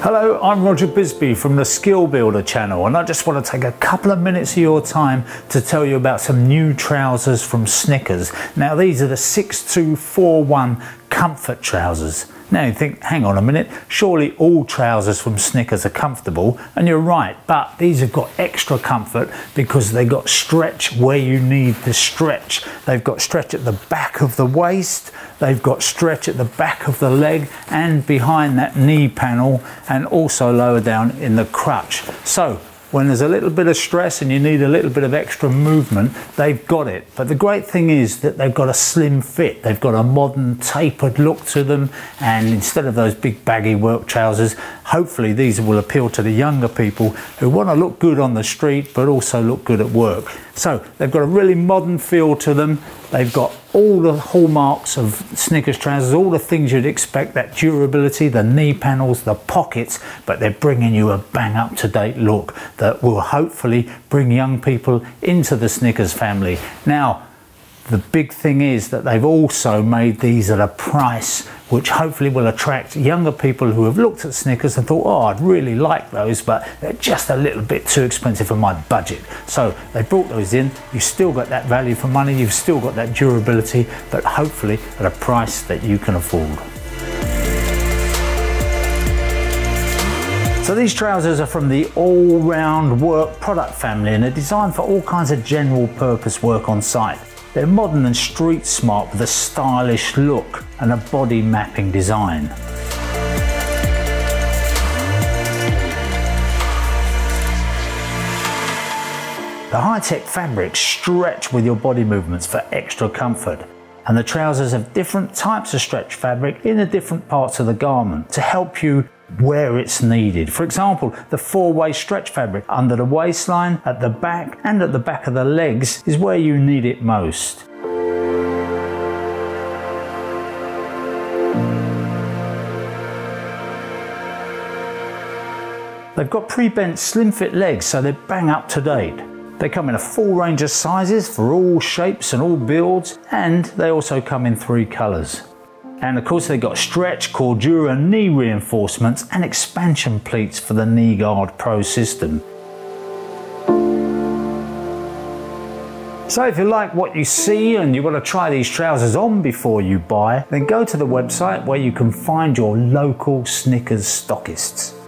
Hello, I'm Roger Bisbee from the Skill Builder channel and I just want to take a couple of minutes of your time to tell you about some new trousers from Snickers. Now these are the 6241 comfort trousers. Now you think, hang on a minute, surely all trousers from Snickers are comfortable, and you're right, but these have got extra comfort because they've got stretch where you need the stretch. They've got stretch at the back of the waist, they've got stretch at the back of the leg and behind that knee panel, and also lower down in the crutch. So when there's a little bit of stress and you need a little bit of extra movement, they've got it. But the great thing is that they've got a slim fit. They've got a modern tapered look to them. And instead of those big baggy work trousers, hopefully these will appeal to the younger people who want to look good on the street, but also look good at work. So they've got a really modern feel to them. They've got all the hallmarks of Snickers trousers, all the things you'd expect, that durability, the knee panels, the pockets, but they're bringing you a bang up to date look that will hopefully bring young people into the Snickers family. Now, the big thing is that they've also made these at a price which hopefully will attract younger people who have looked at Snickers and thought, oh, I'd really like those, but they're just a little bit too expensive for my budget. So they brought those in. You've still got that value for money, you've still got that durability, but hopefully at a price that you can afford. So these trousers are from the all-round work product family and are designed for all kinds of general purpose work on site. They're modern and street smart with a stylish look and a body mapping design. The high-tech fabrics stretch with your body movements for extra comfort and the trousers have different types of stretch fabric in the different parts of the garment to help you where it's needed. For example, the four-way stretch fabric under the waistline, at the back and at the back of the legs is where you need it most. They've got pre-bent slim fit legs so they're bang up to date. They come in a full range of sizes for all shapes and all builds and they also come in three colours. And of course they've got stretch, Cordura knee reinforcements and expansion pleats for the Knee Guard Pro system. So if you like what you see and you want to try these trousers on before you buy, then go to the website where you can find your local Snickers stockists.